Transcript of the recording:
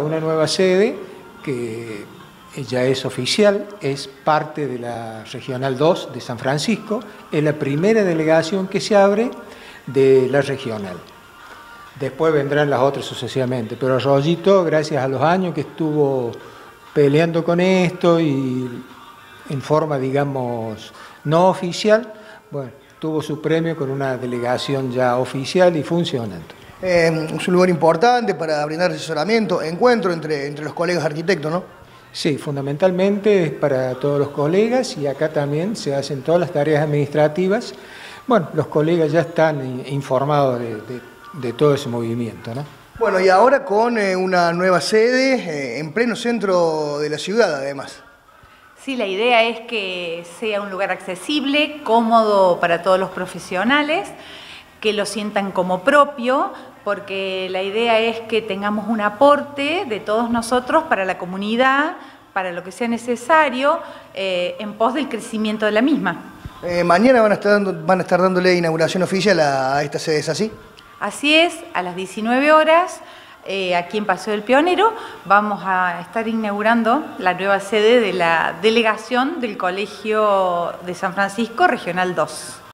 Una nueva sede que ya es oficial, es parte de la Regional 2 de San Francisco, es la primera delegación que se abre de la regional. Después vendrán las otras sucesivamente, pero Arroyito, gracias a los años que estuvo peleando con esto y en forma, digamos, no oficial, bueno, tuvo su premio con una delegación ya oficial y funcionando. Eh, es un lugar importante para brindar asesoramiento, encuentro entre, entre los colegas arquitectos, ¿no? Sí, fundamentalmente es para todos los colegas y acá también se hacen todas las tareas administrativas. Bueno, los colegas ya están informados de, todo ese movimiento, ¿no? Bueno, y ahora con eh, una nueva sede eh, en pleno centro de la ciudad, además. Sí, la idea es que sea un lugar accesible, cómodo para todos los profesionales que lo sientan como propio, porque la idea es que tengamos un aporte de todos nosotros para la comunidad, para lo que sea necesario, eh, en pos del crecimiento de la misma. Eh, mañana van a, estar dando, van a estar dándole inauguración oficial a, esta sede, ¿es así? Así es, a las 19 horas, eh, aquí en Paseo del Pionero, vamos a estar inaugurando la nueva sede de la delegación del Colegio de San Francisco Regional 2.